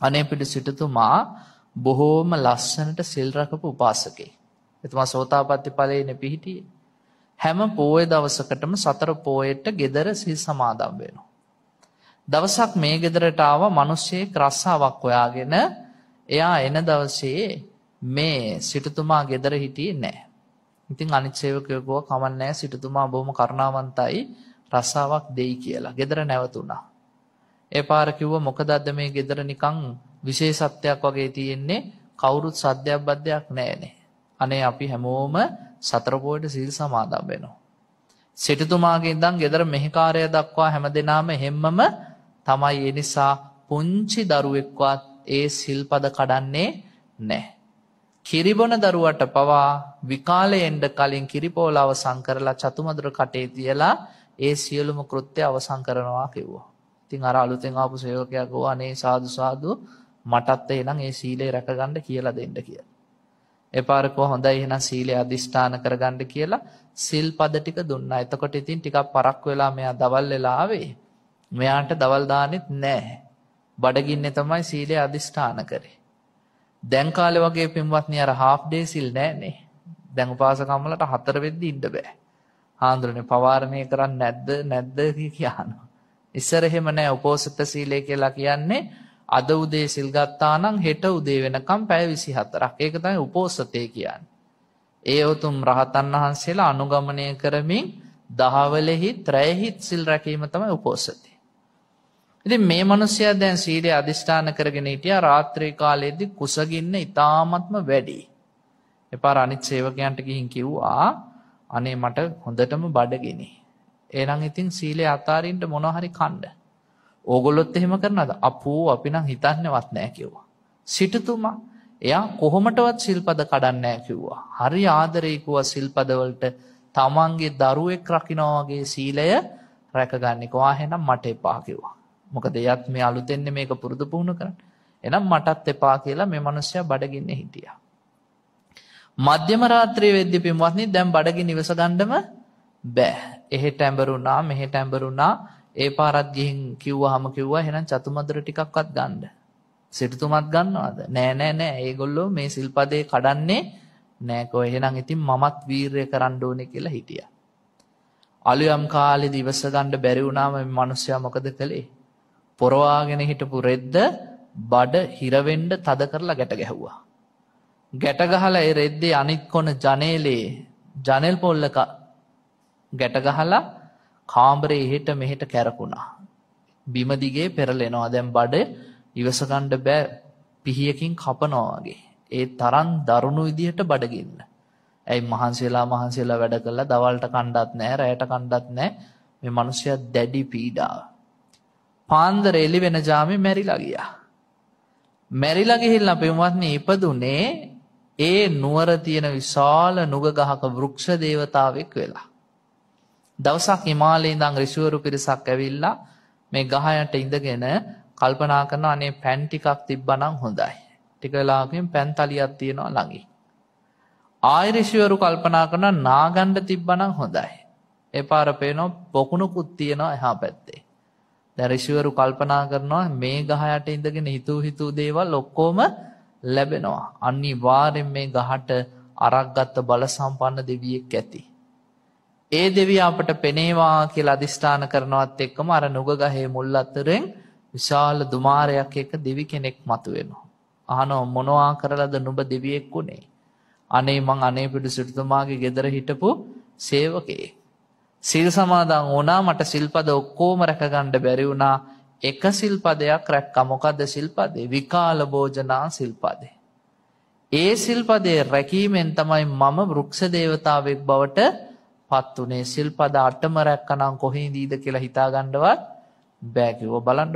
අනේ පිට සිටුතුමා බොහෝම ලස්සනට සිල් රකපු උපාසකේ. එතුමා සෝතාපට්ටි ඵලයේනේ පිහිටියේ. හැම පෝය දවසකටම සතර පෝයෙට gedara සිල් සමාදම් වෙනවා. දවසක් මේ ගෙදරට ආව මිනිස්සෙක් රස්සාවක් හොයාගෙන එයා එන දවසේ මේ සිටුතුමා ගෙදර හිටියේ නැහැ. ඉතින් අනිත් සේවකයෝ කිව්වා කමන්නේ සිටුතුමා බොහොම කරුණාවන්තයි රස්සාවක් දෙයි කියලා. ගෙදර නැවතුණා. ඒ පාර කිව්වා මොකද අද මේ ගෙදර නිකන් විශේෂත්වයක් වගේ තියෙන්නේ කවුරුත් සද්දයක් බද්දයක් නැහැනේ. අනේ අපි හැමෝම සතර පොයට සීල් සමාදන් වෙනවා. සිටුතුමාගේ ඉඳන් ගෙදර මෙහිකාරය දක්වා හැමදෙනාම හැම්මම තමයි ඒ නිසා පුංචි දරුවෙක්වත් ඒ සිල්පද කඩන්නේ නැහැ. කිරිබොන දරුවට පවා විකාලයෙන්ද කලින් කිරිපෝල අවසන් කරලා චතුමදුර කටේ තියලා ඒ සියලුම කෘත්‍ය අවසන් කරනවා කිව්වා. ඉතින් අර අලුතෙන් ආපු සේවකයා කිව්වා අනේ සාදු සාදු මටත් එහෙනම් ඒ සීලය රැකගන්න කියලා දෙන්න කියලා. එපාර කිව්වා හොඳයි එහෙනම් සීලය අදිෂ්ඨාන කරගන්න කියලා සිල් පද ටික දුන්නා. එතකොට ඉතින් ටිකක් පරක් වෙලා මෙයා දවල් වෙලා ආවේ. මෙයාට දවල් දාන්නෙත් නැහැ. බඩගින්නේ තමයි සීලය අදිෂ්ඨාන කරේ. දැන් කාලේ වගේ පින්වත්නි අර හාෆ් ඩේ සිල් නැහනේ. දැන් උපාසකම්මලට හතර වෙද්දි ඉන්න බෑ. හාඳුරනේ පවාරණය කරන්නේ නැද්ද නැද්ද කියනවා. ඉස්සර එහෙම නෑ උපෝසත සීලය කියලා කියන්නේ අද උදේ සිල් ගත්තා නම් හෙට උදේ වෙනකම් පැය 24ක්. ඒක තමයි උපෝසතේ කියන්නේ. ඒ උතුම් රහතන් වහන්සේලා අනුගමනය කරමින් දහවලෙහි ත්‍රයෙහිත් සිල් රැකීම තමයි උපෝසතේ. ඉතින් මේ මිනිස්සයා දැන් සීලය අදිෂ්ඨාන කරගෙන හිටියා රාත්‍රී කාලයේදී කුසගින්න ඉතාමත්ම වැඩි. එපාර අනිත් සේවකයන්ට ගිහින් කිව්වා අනේ මට හොඳටම බඩගිනි. එහෙනම් ඉතින් සීලය අතාරින්න මොනවා හරි කන්න. ඕගොල්ලොත් එහෙම කරනවද? අපෝ අපි නම් හිතන්නේවත් නැහැ කිව්වා. සිටුතුමා එයා කොහොමටවත් සිල්පද කඩන්නේ නැහැ කිව්වා. හරි ආදරේ කිව්වා සිල්පද වලට තමන්ගේ දරුවෙක් රකින්නා වගේ සීලය රැකගන්නේ. කොහා එහෙනම් මට එපා කිව්වා. මොකද එයත් මේ අලුතෙන්නේ මේක පුරුදු පුහුණු කරන්නේ. එහෙනම් මටත් එපා කියලා මේ මිනිස්සයා බඩගින්නේ හිටියා. මධ්‍යම රාත්‍රියේ වෙද්දී පින්වත්නි දැන් බඩගිනි ඉවස ගන්නම බෑ. එහෙට ඇඹරුණා මෙහෙට ඇඹරුණා ඒ පාරත් ගිහින් කිව්වහම කිව්වා එහෙනම් චතුමදුර ටිකක්වත් ගන්න. සිටුතුමත් ගන්නවද? නෑ නෑ නෑ. ඒගොල්ලෝ මේ සිල්පදේ කඩන්නේ නෑ කෝ. එහෙනම් ඉතින් මමත් වීරය කරන්න ඕනේ කියලා හිටියා. අලුයම් කාලේ ඉවස ගන්න බැරි වුණාම මේ මිනිස්සයා මොකද කළේ? පොරවාගෙන හිටපු රෙද්ද බඩ හිර වෙන්න තද කරලා ගැට ගැහුවා. ගැට ගහලා ඒ රෙද්දේ අනිත් කොන ජනේලේ ජනෙල් පොල්ලක ගැට ගහලා කාමරේ එහෙට මෙහෙට කැරකුණා. බිම දිගේ පෙරලෙනවා. දැන් බඩ ඉවස ගන්න බෑ පිහියකින් කපනවා වගේ. ඒ තරම් දරුණු විදිහට බඩගින්න. ඇයි මහන්සියලා මහන්සියලා වැඩ කළා දවල්ට කණ්ඩත් නැහැ, රැයට කණ්ඩත් නැහැ. මේ මිනිස්සයා දැඩි පීඩාව. පාන්දර එළි වෙන ජාමේ මැරිලා ගියා. මැරිලා ගිහිල්ලා පින්වත්නි ඉපදුනේ ඒ නුවර තියෙන විශාල නුග ගහක වෘක්ෂ දේවතාවෙක් වෙලා. දවසක් හිමාලයේ ඉඳන් ඍෂිවරු පිරිසක් ඇවිල්ලා මේ ගහ යට ඉඳගෙන කල්පනා කරනවා අනේ පෑන් ටිකක් තිබ්බනම් හොඳයි. ටික වෙලාවකින් පෑන් තලියක් තියෙනවා ළඟින්. ආයි ඍෂිවරු කල්පනා කරනවා නාගන්න තිබ්බනම් හොඳයි. ඒ පාර පේනවා පොකුණුකුත් තියෙනවා එහා පැත්තේ. දැන් ඍෂිවරු කල්පනා කරනවා මේ ගහ යට ඉඳගෙන හිතූ හිතූ දේවල් ඔක්කොම ලැබෙනවා. අනිවාර්යෙන් මේ ගහට අරක් ගත්ත බල සම්පන්න දෙවියෙක් ඇති. ඒ දෙවිය අපට පෙනේවා කියලා අදිස්ථාන කරනවත් එක්කම අර නුග ගහේ මුල් අතරින් විශාල දුමාරයක් එක්ක දෙවි කෙනෙක් මතුවෙනවා. අහනවා මොනවා කරලාද නුඹ දෙවියෙක් උනේ? අනේ මං අනේ පිටු සිටුතුමාගේ ගෙදර හිටපු සේවකයෙක්. සිල් සමාදන් වුණා මට සිල්පද ඔක්කොම රැකගන්න බැරි වුණා. එක සිල්පදයක් රැක්කා. මොකද්ද සිල්පදේ? විකාල භෝජනා සිල්පදේ. ඒ සිල්පදේ රැකීමෙන් තමයි මම වෘක්ෂ දේවතාවෙක් බවට පත් උනේ සිල්පද අටම රැක්කනම් කොහේ ඉඳීද කියලා හිතාගන්නවත් බෑ කිව්වා. බලන්න